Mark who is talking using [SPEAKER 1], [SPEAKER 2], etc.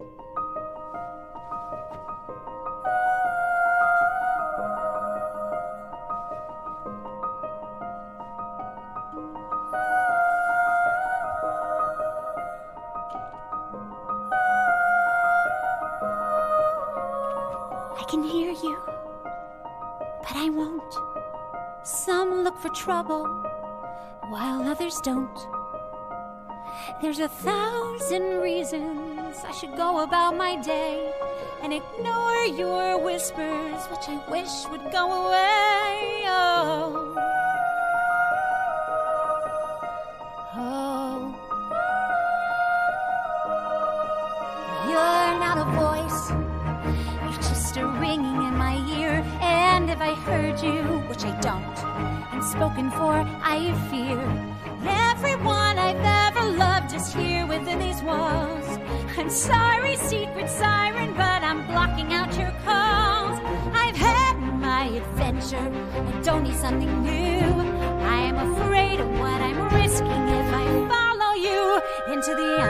[SPEAKER 1] I can hear you, but I won't. Some look for trouble, while others don't. There's a thousand reasons I should go about my day and ignore your whispers, which I wish would go away. Oh. Oh. You're not a voice, you're just a ringing in my ear. And if I heard you, which I don't, and spoken for, I fear everyone I've ever loved is here within these walls. I'm sorry, secret siren, but I'm blocking out your calls. I've had my adventure, I don't need something new. I am afraid of what I'm risking if I follow you into the